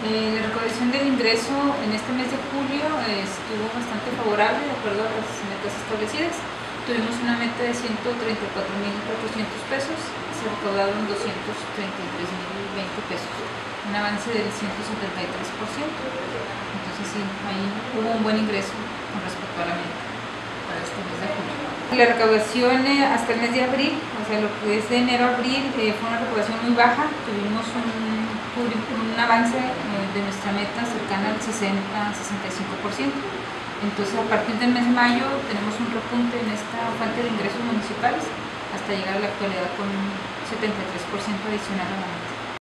Eh, la recaudación del ingreso en este mes de julio eh, estuvo bastante favorable de acuerdo a las metas establecidas. Tuvimos una meta de 134.400 pesos, se recaudaron 233.020 pesos, un avance del 173%. Entonces sí, ahí hubo un buen ingreso con respecto a la meta para este mes de julio. La recaudación eh, hasta el mes de abril, o sea, lo que es de enero a abril, fue una recaudación muy baja, tuvimos un un avance de nuestra meta cercana al 60-65%. Entonces, a partir del mes de mayo tenemos un repunte en esta fuente de ingresos municipales hasta llegar a la actualidad con un 73% adicional a la meta.